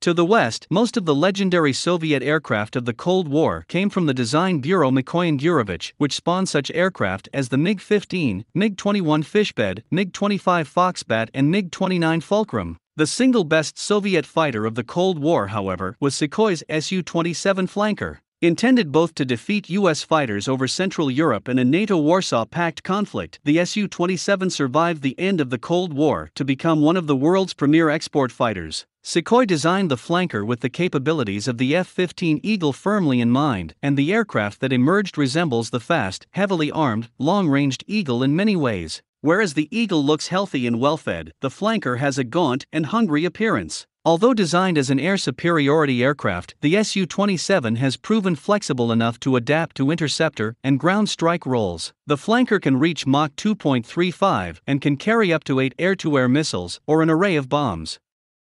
To the west, most of the legendary Soviet aircraft of the Cold War came from the design bureau Mikoyan Gurevich, which spawned such aircraft as the MiG 15, MiG 21 Fishbed, MiG 25 Foxbat, and MiG 29 Fulcrum. The single best Soviet fighter of the Cold War, however, was Sukhoi's Su 27 Flanker. Intended both to defeat U.S. fighters over Central Europe in a NATO Warsaw Pact conflict, the Su 27 survived the end of the Cold War to become one of the world's premier export fighters. Sukhoi designed the flanker with the capabilities of the F 15 Eagle firmly in mind, and the aircraft that emerged resembles the fast, heavily armed, long ranged Eagle in many ways. Whereas the Eagle looks healthy and well fed, the flanker has a gaunt and hungry appearance. Although designed as an air superiority aircraft, the Su 27 has proven flexible enough to adapt to interceptor and ground strike roles. The flanker can reach Mach 2.35 and can carry up to 8 air to air missiles or an array of bombs.